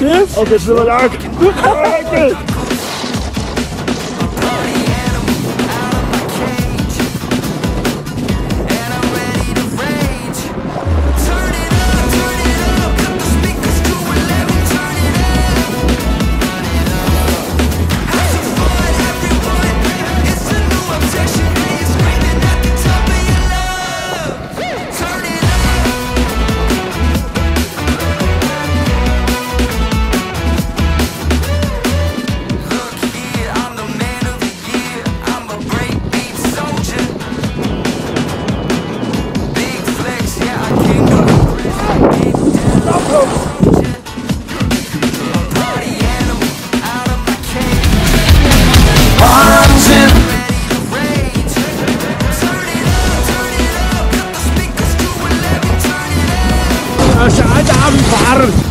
Oh, this? Okay, so like, I, like this. Scheiße, ab und fahren!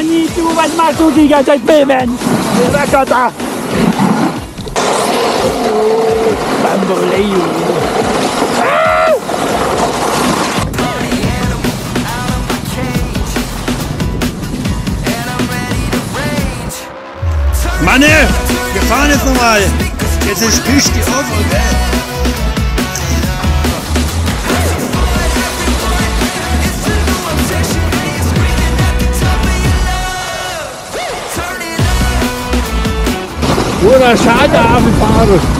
Du, was machst du die ganze Zeit filmen? Weg! Bamboleo. Manne, wir fahren jetzt nochmal. Jetzt ist Pisch die auf, okay? Oder schade Abendfahrer.